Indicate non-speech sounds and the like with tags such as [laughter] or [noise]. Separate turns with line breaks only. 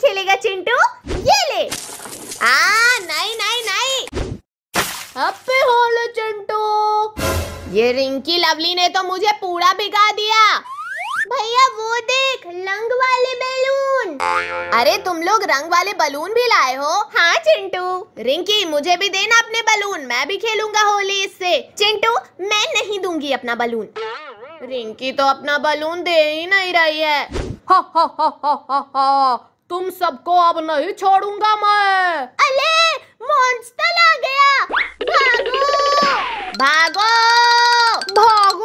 खेलेगा चिंटू? ये ले। आ, नहीं नहीं नहीं। हैप्पी होली चिंटू। ये रिंकी लवली ने तो मुझे पूरा भिगा दिया। भैया, वो देख, रंग वाले बैलून। अरे, तुम लोग रंग वाले बलून भी लाए हो? हाँ चिंटू। रिंकी, मुझे भी देना अपने बलून। मैं भी खेलूँगा होली इससे। चिंटू, मैं नहीं दूँगी अपना बलून। रिंकी तो अपना बलून दे ही नहीं रही [laughs] हा
हा हा हा हा हा। तुम सबको अब नहीं छोड़ूँगा मैं।
अले मॉन्स्टर आ गया। भागो। भागो। भागो।